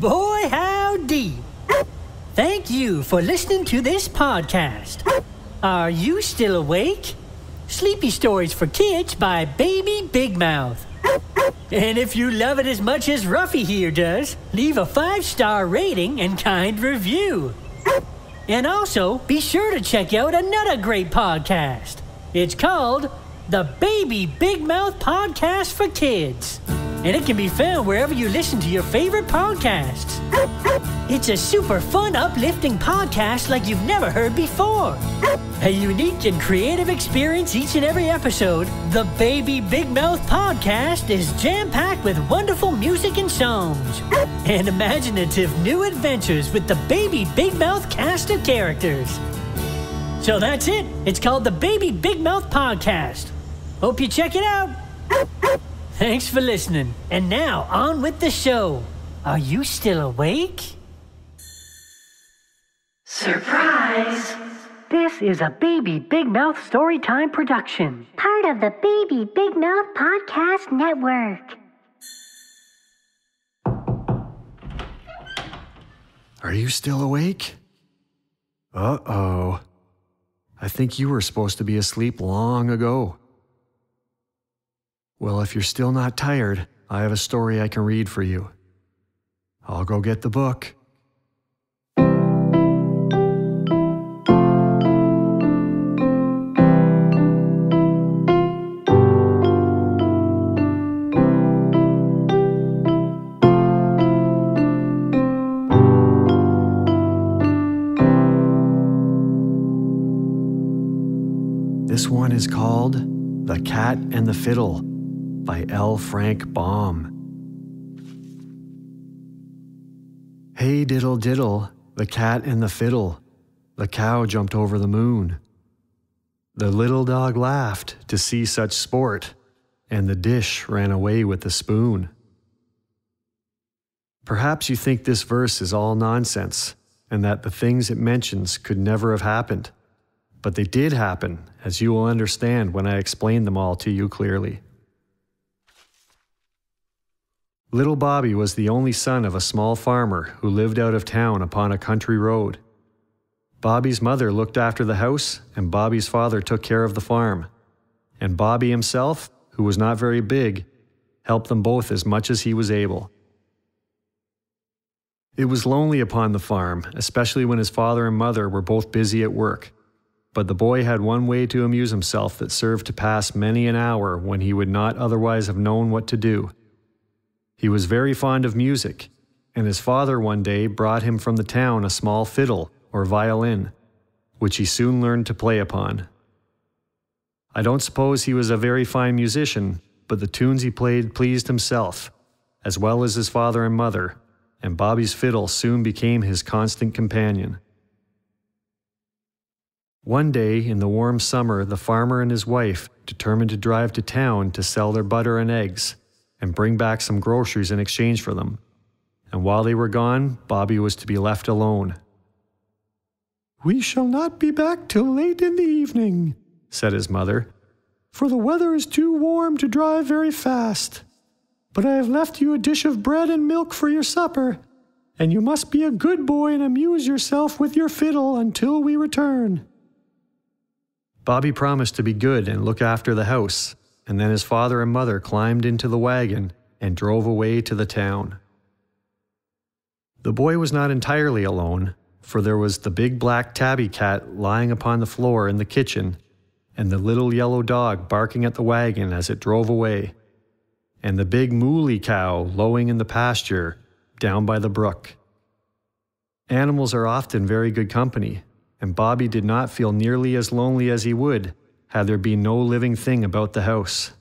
Boy, howdy! Thank you for listening to this podcast. Are you still awake? Sleepy Stories for Kids by Baby Big Mouth. And if you love it as much as Ruffy here does, leave a five star rating and kind review. And also, be sure to check out another great podcast. It's called the Baby Big Mouth Podcast for Kids. And it can be found wherever you listen to your favorite podcasts. It's a super fun, uplifting podcast like you've never heard before. A unique and creative experience each and every episode, the Baby Big Mouth podcast is jam packed with wonderful music and songs and imaginative new adventures with the Baby Big Mouth cast of characters. So that's it. It's called the Baby Big Mouth Podcast. Hope you check it out. Thanks for listening. And now, on with the show. Are you still awake? Surprise! This is a Baby Big Mouth Storytime production. Part of the Baby Big Mouth Podcast Network. Are you still awake? Uh oh. I think you were supposed to be asleep long ago. Well, if you're still not tired, I have a story I can read for you. I'll go get the book. This one is called The Cat and the Fiddle by L. Frank Baum. Hey diddle diddle, the cat and the fiddle, the cow jumped over the moon. The little dog laughed to see such sport, and the dish ran away with the spoon. Perhaps you think this verse is all nonsense, and that the things it mentions could never have happened. But they did happen, as you will understand when I explain them all to you clearly. Little Bobby was the only son of a small farmer who lived out of town upon a country road. Bobby's mother looked after the house, and Bobby's father took care of the farm. And Bobby himself, who was not very big, helped them both as much as he was able. It was lonely upon the farm, especially when his father and mother were both busy at work. But the boy had one way to amuse himself that served to pass many an hour when he would not otherwise have known what to do. He was very fond of music, and his father one day brought him from the town a small fiddle or violin, which he soon learned to play upon. I don't suppose he was a very fine musician, but the tunes he played pleased himself, as well as his father and mother, and Bobby's fiddle soon became his constant companion. One day in the warm summer, the farmer and his wife determined to drive to town to sell their butter and eggs and bring back some groceries in exchange for them. And while they were gone, Bobby was to be left alone. We shall not be back till late in the evening, said his mother, for the weather is too warm to drive very fast. But I have left you a dish of bread and milk for your supper, and you must be a good boy and amuse yourself with your fiddle until we return. Bobby promised to be good and look after the house, and then his father and mother climbed into the wagon and drove away to the town. The boy was not entirely alone, for there was the big black tabby cat lying upon the floor in the kitchen, and the little yellow dog barking at the wagon as it drove away, and the big mooly cow lowing in the pasture down by the brook. Animals are often very good company, and Bobby did not feel nearly as lonely as he would had there been no living thing about the house.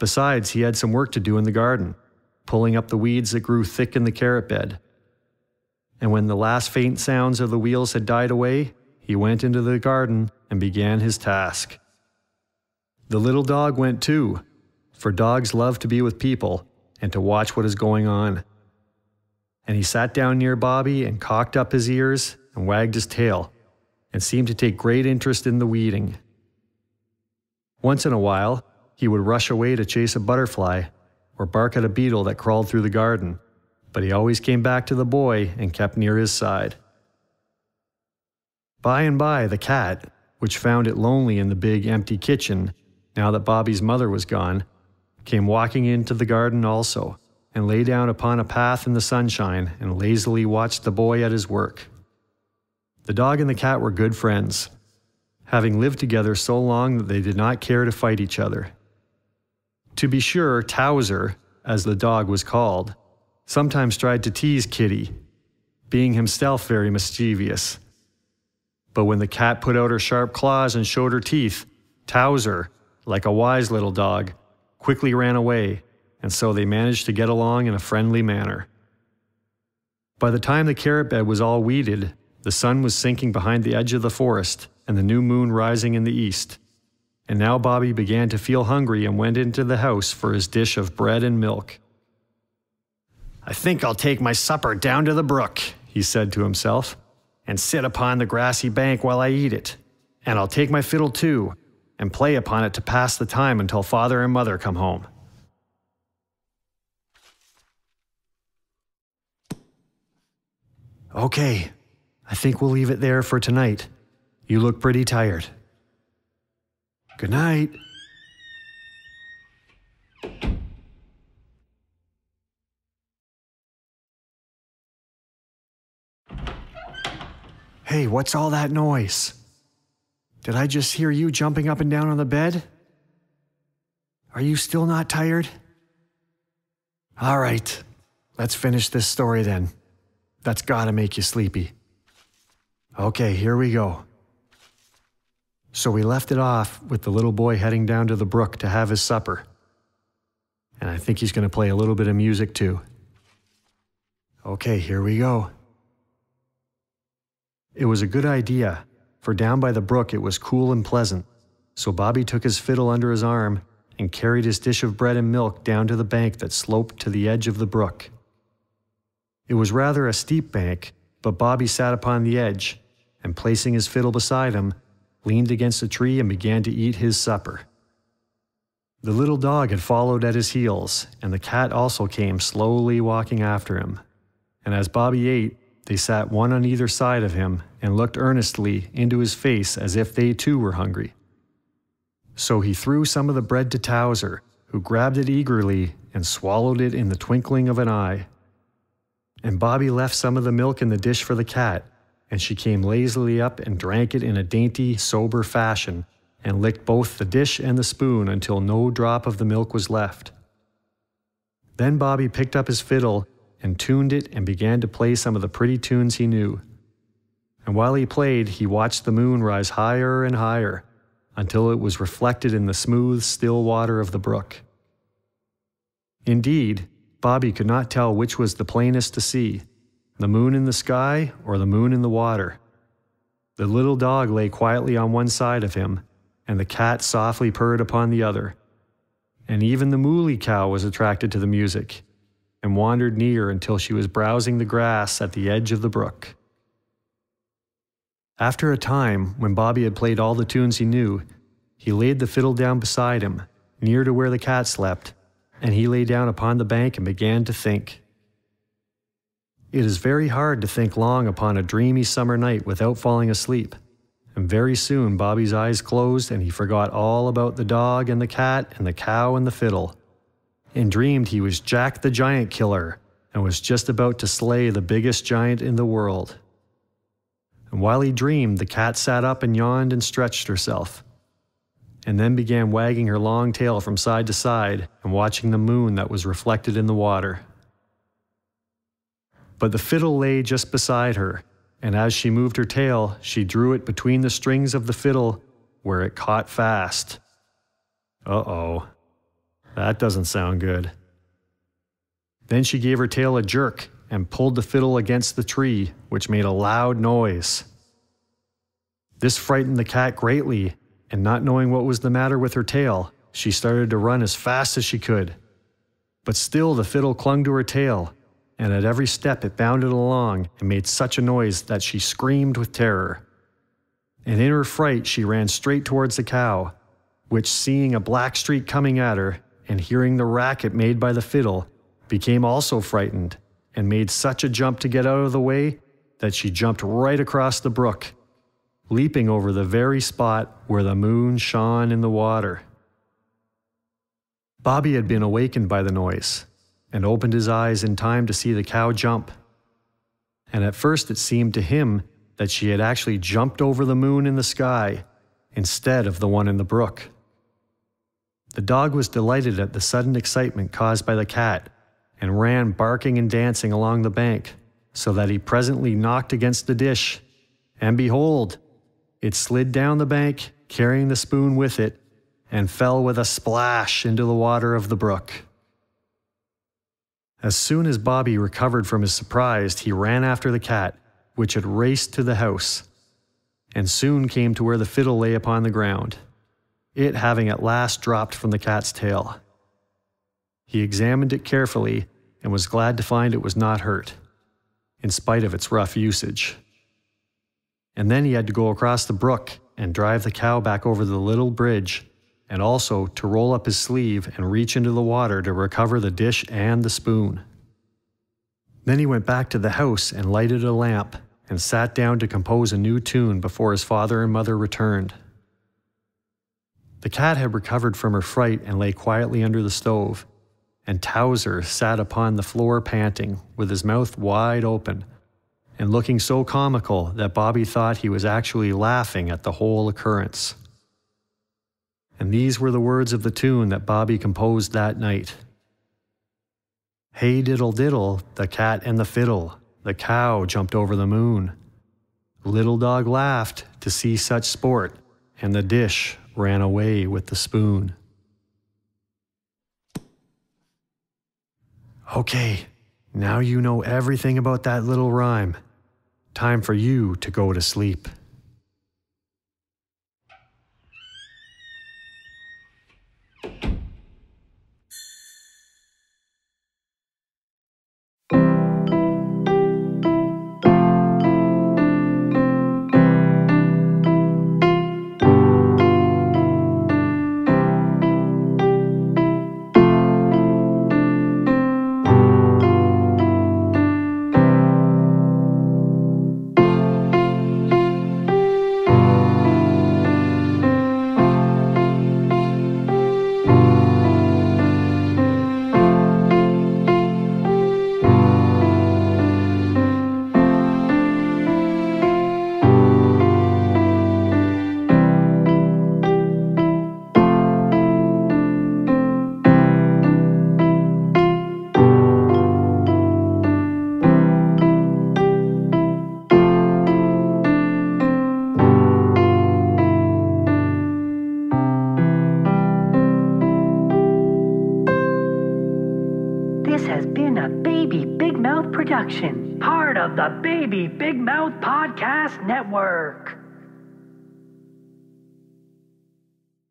Besides, he had some work to do in the garden, pulling up the weeds that grew thick in the carrot bed. And when the last faint sounds of the wheels had died away, he went into the garden and began his task. The little dog went too, for dogs love to be with people and to watch what is going on. And he sat down near Bobby and cocked up his ears and wagged his tail and seemed to take great interest in the weeding. Once in a while, he would rush away to chase a butterfly or bark at a beetle that crawled through the garden, but he always came back to the boy and kept near his side. By and by, the cat, which found it lonely in the big empty kitchen now that Bobby's mother was gone, came walking into the garden also, and lay down upon a path in the sunshine and lazily watched the boy at his work. The dog and the cat were good friends, having lived together so long that they did not care to fight each other. To be sure, Towser, as the dog was called, sometimes tried to tease Kitty, being himself very mischievous. But when the cat put out her sharp claws and showed her teeth, Towser, like a wise little dog, quickly ran away, and so they managed to get along in a friendly manner. By the time the carrot bed was all weeded, the sun was sinking behind the edge of the forest and the new moon rising in the east. And now Bobby began to feel hungry and went into the house for his dish of bread and milk. I think I'll take my supper down to the brook, he said to himself, and sit upon the grassy bank while I eat it. And I'll take my fiddle too, and play upon it to pass the time until father and mother come home. Okay, I think we'll leave it there for tonight. You look pretty tired. Good night. Hey, what's all that noise? Did I just hear you jumping up and down on the bed? Are you still not tired? All right, let's finish this story then. That's gotta make you sleepy. Okay, here we go. So we left it off with the little boy heading down to the brook to have his supper. And I think he's going to play a little bit of music too. Okay, here we go. It was a good idea, for down by the brook it was cool and pleasant. So Bobby took his fiddle under his arm and carried his dish of bread and milk down to the bank that sloped to the edge of the brook. It was rather a steep bank, but Bobby sat upon the edge, and placing his fiddle beside him, leaned against a tree and began to eat his supper. The little dog had followed at his heels, and the cat also came slowly walking after him. And as Bobby ate, they sat one on either side of him and looked earnestly into his face as if they too were hungry. So he threw some of the bread to Towser, who grabbed it eagerly and swallowed it in the twinkling of an eye. And Bobby left some of the milk in the dish for the cat, and she came lazily up and drank it in a dainty, sober fashion, and licked both the dish and the spoon until no drop of the milk was left. Then Bobby picked up his fiddle and tuned it and began to play some of the pretty tunes he knew. And while he played, he watched the moon rise higher and higher until it was reflected in the smooth, still water of the brook. Indeed, Bobby could not tell which was the plainest to see the moon in the sky or the moon in the water. The little dog lay quietly on one side of him, and the cat softly purred upon the other. And even the mooly cow was attracted to the music and wandered near until she was browsing the grass at the edge of the brook. After a time, when Bobby had played all the tunes he knew, he laid the fiddle down beside him, near to where the cat slept, and he lay down upon the bank and began to think. It is very hard to think long upon a dreamy summer night without falling asleep. And very soon Bobby's eyes closed and he forgot all about the dog and the cat and the cow and the fiddle, and dreamed he was Jack the Giant Killer and was just about to slay the biggest giant in the world. And while he dreamed, the cat sat up and yawned and stretched herself, and then began wagging her long tail from side to side and watching the moon that was reflected in the water. But the fiddle lay just beside her, and as she moved her tail, she drew it between the strings of the fiddle where it caught fast. Uh oh, that doesn't sound good. Then she gave her tail a jerk and pulled the fiddle against the tree, which made a loud noise. This frightened the cat greatly, and not knowing what was the matter with her tail, she started to run as fast as she could. But still the fiddle clung to her tail, and at every step it bounded along and made such a noise that she screamed with terror. And in her fright, she ran straight towards the cow, which, seeing a black streak coming at her and hearing the racket made by the fiddle, became also frightened and made such a jump to get out of the way that she jumped right across the brook, leaping over the very spot where the moon shone in the water. Bobby had been awakened by the noise and opened his eyes in time to see the cow jump. And at first it seemed to him that she had actually jumped over the moon in the sky instead of the one in the brook. The dog was delighted at the sudden excitement caused by the cat and ran barking and dancing along the bank, so that he presently knocked against the dish. And behold, it slid down the bank, carrying the spoon with it, and fell with a splash into the water of the brook. As soon as Bobby recovered from his surprise, he ran after the cat, which had raced to the house, and soon came to where the fiddle lay upon the ground it having at last dropped from the cat's tail. He examined it carefully and was glad to find it was not hurt, in spite of its rough usage. And then he had to go across the brook and drive the cow back over the little bridge, and also to roll up his sleeve and reach into the water to recover the dish and the spoon. Then he went back to the house and lighted a lamp and sat down to compose a new tune before his father and mother returned. The cat had recovered from her fright and lay quietly under the stove, and Towser sat upon the floor panting, with his mouth wide open, and looking so comical that Bobby thought he was actually laughing at the whole occurrence. And these were the words of the tune that Bobby composed that night. Hey diddle diddle, the cat and the fiddle, the cow jumped over the moon. Little dog laughed to see such sport, and the dish ran away with the spoon. Okay, now you know everything about that little rhyme. Time for you to go to sleep. Production,